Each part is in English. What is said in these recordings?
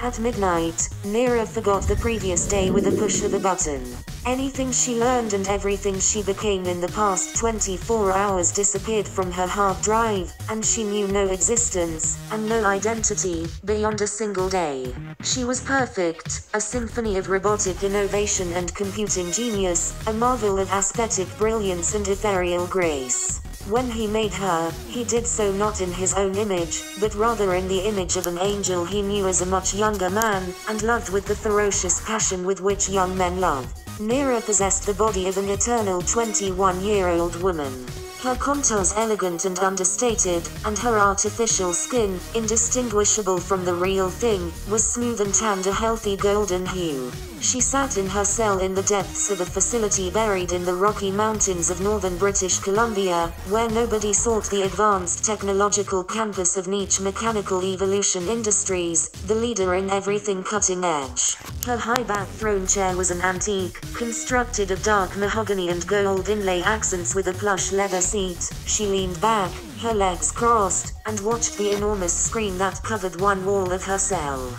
At midnight, Nira forgot the previous day with a push of a button. Anything she learned and everything she became in the past 24 hours disappeared from her hard drive, and she knew no existence, and no identity, beyond a single day. She was perfect, a symphony of robotic innovation and computing genius, a marvel of aesthetic brilliance and ethereal grace. When he made her, he did so not in his own image, but rather in the image of an angel he knew as a much younger man, and loved with the ferocious passion with which young men love. Nira possessed the body of an eternal 21-year-old woman. Her contours elegant and understated, and her artificial skin, indistinguishable from the real thing, was smooth and tanned a healthy golden hue. She sat in her cell in the depths of a facility buried in the Rocky Mountains of northern British Columbia, where nobody sought the advanced technological campus of Niche Mechanical Evolution Industries, the leader in everything cutting edge. Her high-back throne chair was an antique, constructed of dark mahogany and gold inlay accents with a plush leather seat. She leaned back, her legs crossed, and watched the enormous screen that covered one wall of her cell.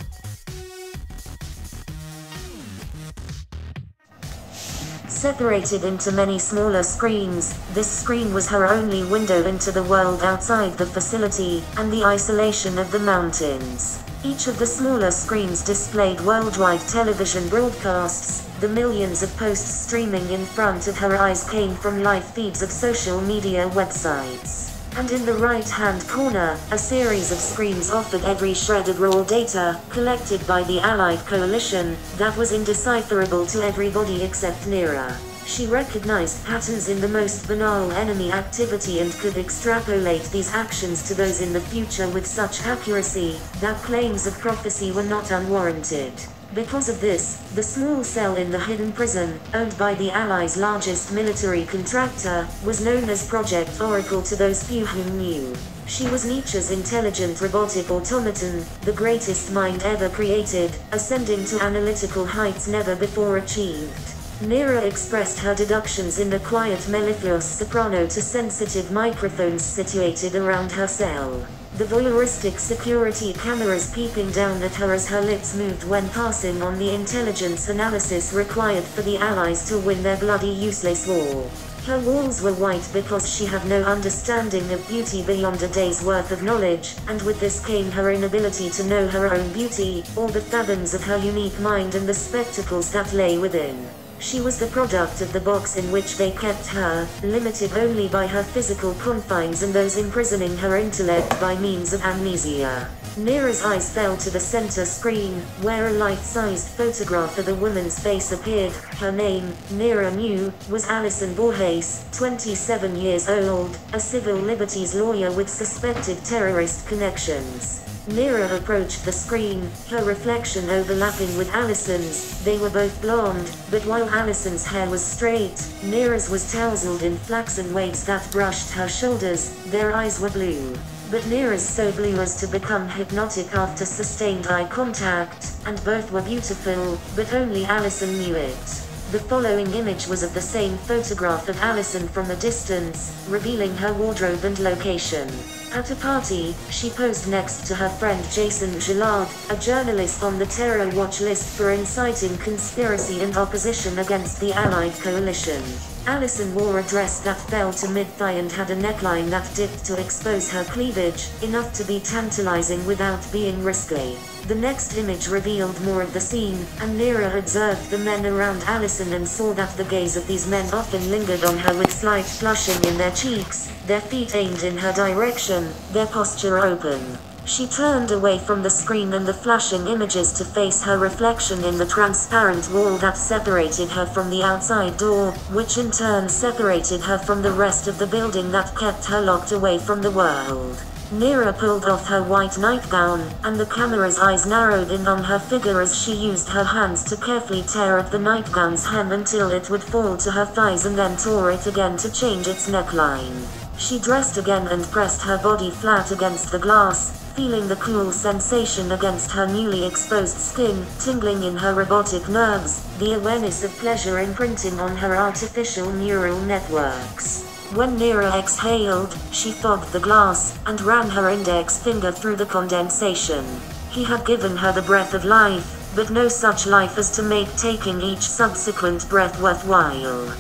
Separated into many smaller screens, this screen was her only window into the world outside the facility, and the isolation of the mountains. Each of the smaller screens displayed worldwide television broadcasts. The millions of posts streaming in front of her eyes came from live feeds of social media websites. And in the right-hand corner, a series of screens offered every shred of raw data, collected by the Allied coalition, that was indecipherable to everybody except Nira. She recognized patterns in the most banal enemy activity and could extrapolate these actions to those in the future with such accuracy, that claims of prophecy were not unwarranted. Because of this, the small cell in the hidden prison, owned by the Allies' largest military contractor, was known as Project Oracle to those few who knew. She was Nietzsche's intelligent robotic automaton, the greatest mind ever created, ascending to analytical heights never before achieved. Nira expressed her deductions in the quiet mellifluous soprano to sensitive microphones situated around her cell. The voyeuristic security cameras peeping down at her as her lips moved when passing on the intelligence analysis required for the Allies to win their bloody useless war. Her walls were white because she had no understanding of beauty beyond a day's worth of knowledge, and with this came her inability to know her own beauty, or the fathoms of her unique mind and the spectacles that lay within. She was the product of the box in which they kept her, limited only by her physical confines and those imprisoning her intellect by means of amnesia. Nira's eyes fell to the center screen, where a life-sized photograph of a woman's face appeared. Her name, Nira knew, was Alison Borges, 27 years old, a civil liberties lawyer with suspected terrorist connections. Nira approached the screen, her reflection overlapping with Alison's. They were both blonde, but while Alison's hair was straight, Nira's was tousled in flaxen waves that brushed her shoulders. Their eyes were blue. But Nira's so blue as to become hypnotic after sustained eye contact, and both were beautiful, but only Alison knew it. The following image was of the same photograph of Alison from a distance, revealing her wardrobe and location. At a party, she posed next to her friend Jason Gillard, a journalist on the terror watch list for inciting conspiracy and opposition against the Allied coalition. Alison wore a dress that fell to mid-thigh and had a neckline that dipped to expose her cleavage, enough to be tantalizing without being risque. The next image revealed more of the scene, and Nira observed the men around Alison and saw that the gaze of these men often lingered on her with slight flushing in their cheeks, their feet aimed in her direction, their posture open. She turned away from the screen and the flashing images to face her reflection in the transparent wall that separated her from the outside door, which in turn separated her from the rest of the building that kept her locked away from the world. Nira pulled off her white nightgown, and the camera's eyes narrowed in on her figure as she used her hands to carefully tear at the nightgown's hem until it would fall to her thighs and then tore it again to change its neckline. She dressed again and pressed her body flat against the glass, feeling the cool sensation against her newly exposed skin, tingling in her robotic nerves, the awareness of pleasure imprinting on her artificial neural networks. When Nira exhaled, she fogged the glass, and ran her index finger through the condensation. He had given her the breath of life, but no such life as to make taking each subsequent breath worthwhile.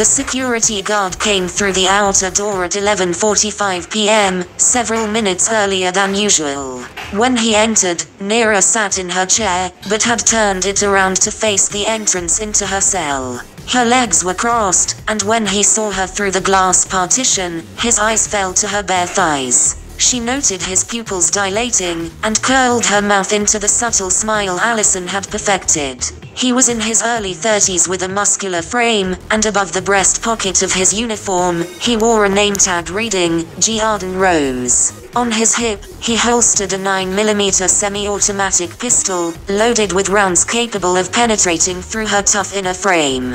The security guard came through the outer door at 11.45 pm, several minutes earlier than usual. When he entered, Nira sat in her chair, but had turned it around to face the entrance into her cell. Her legs were crossed, and when he saw her through the glass partition, his eyes fell to her bare thighs. She noted his pupils dilating, and curled her mouth into the subtle smile Alison had perfected. He was in his early 30s with a muscular frame, and above the breast pocket of his uniform, he wore a name tag reading, G. Arden Rose. On his hip, he holstered a 9mm semi-automatic pistol, loaded with rounds capable of penetrating through her tough inner frame.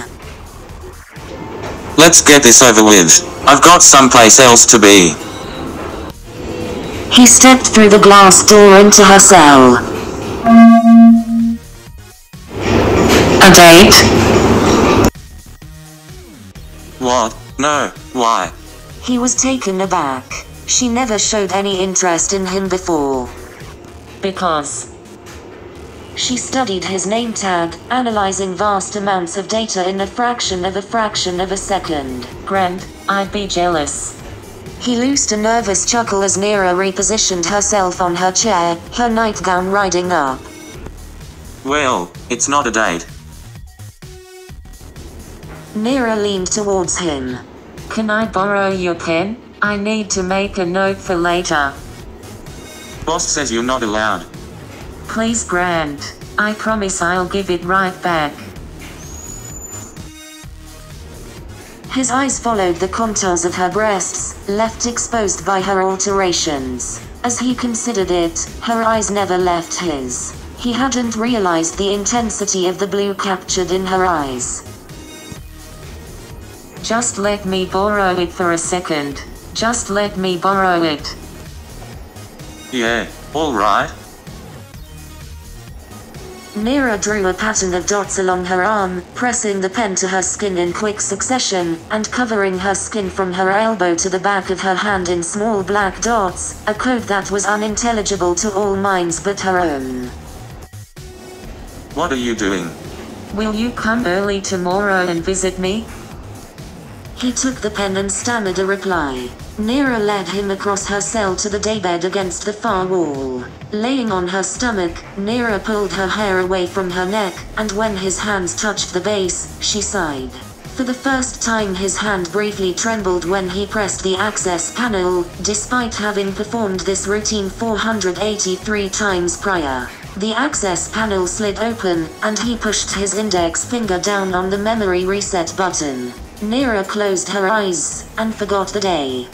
Let's get this over with. I've got someplace else to be. He stepped through the glass door into her cell. A date? What? No, why? He was taken aback. She never showed any interest in him before. Because. She studied his name tag, analyzing vast amounts of data in a fraction of a fraction of a second. Grant, I'd be jealous. He loosed a nervous chuckle as Nira repositioned herself on her chair, her nightgown riding up. Well, it's not a date. Nira leaned towards him. Can I borrow your pen? I need to make a note for later. Boss says you're not allowed. Please, Grant. I promise I'll give it right back. His eyes followed the contours of her breasts, left exposed by her alterations. As he considered it, her eyes never left his. He hadn't realized the intensity of the blue captured in her eyes. Just let me borrow it for a second. Just let me borrow it. Yeah, alright. Nira drew a pattern of dots along her arm, pressing the pen to her skin in quick succession, and covering her skin from her elbow to the back of her hand in small black dots, a code that was unintelligible to all minds but her own. What are you doing? Will you come early tomorrow and visit me? He took the pen and stammered a reply. Nira led him across her cell to the daybed against the far wall. Laying on her stomach, Nira pulled her hair away from her neck, and when his hands touched the base, she sighed. For the first time his hand briefly trembled when he pressed the access panel, despite having performed this routine 483 times prior. The access panel slid open, and he pushed his index finger down on the memory reset button. Nira closed her eyes, and forgot the day.